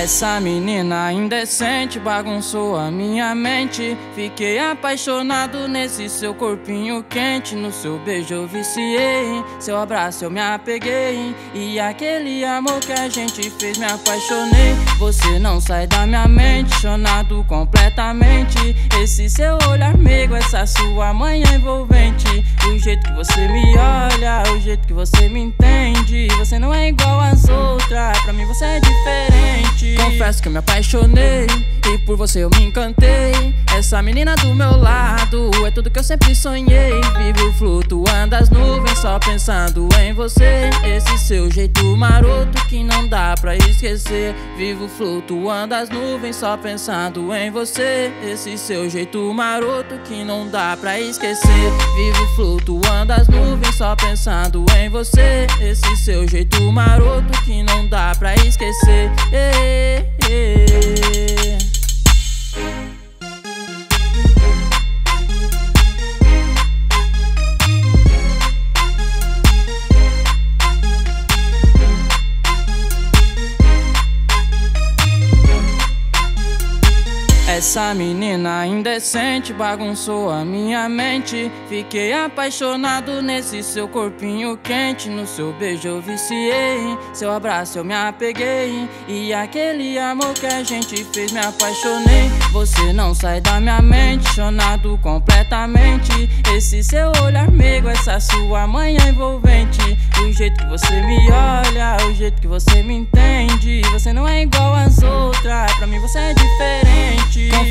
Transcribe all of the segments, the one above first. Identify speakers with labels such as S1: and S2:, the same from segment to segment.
S1: Essa menina indecente bagunçou a minha mente. Fiquei apaixonado nesse seu corpinho quente. No seu beijo eu viciei, seu abraço eu me apeguei. E aquele amor que a gente fez me apaixonei. Você não sai da minha mente, chonado completamente. Esse seu olhar meigo, essa sua manhã envolvente. O jeito que você me olha, o jeito que você me entende. Confesso que eu me apaixonei e por você eu me encantei. Essa menina do meu lado é tudo que eu sempre sonhei. Vivo flutuando as nuvens só pensando em você. Esse seu jeito maroto que não dá pra esquecer. Vivo flutuando as nuvens só pensando em você. Esse seu jeito maroto que não dá pra esquecer. Vivo flutuando as nuvens só pensando em você. Esse seu jeito maroto que não dá pra esquecer. Ei, Essa menina indecente bagunçou a minha mente. Fiquei apaixonado nesse seu corpinho quente. No seu beijo eu viciei, seu abraço eu me apeguei. E aquele amor que a gente fez me apaixonei. Você não sai da minha mente, chonado completamente. Esse seu olhar meigo, essa sua manhã envolvente. O jeito que você me olha, o jeito que você me entende. Você não é igual às outras, pra mim você é diferente.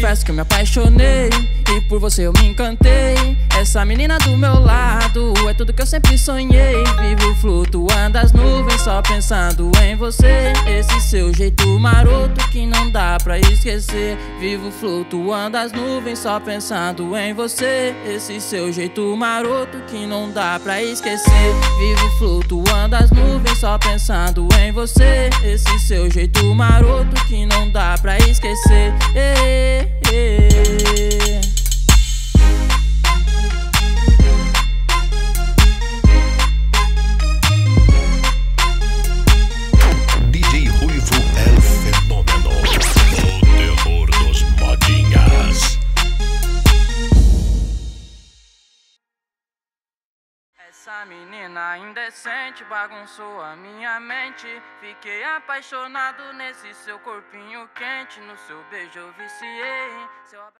S1: Confesso que eu me apaixonei e por você eu me encantei. Essa menina do meu lado é tudo que eu sempre sonhei. Vivo flutuando as nuvens só pensando em você. Esse seu jeito maroto que não dá pra esquecer. Vivo flutuando as nuvens só pensando em você. Esse seu jeito maroto que não dá pra esquecer. Vivo flutuando as nuvens só pensando em você. Esse seu jeito maroto que não dá pra esquecer. Ei, Essa menina indecente bagunçou a minha mente. Fiquei apaixonado nesse seu corpinho quente. No seu beijo eu viciei. Seu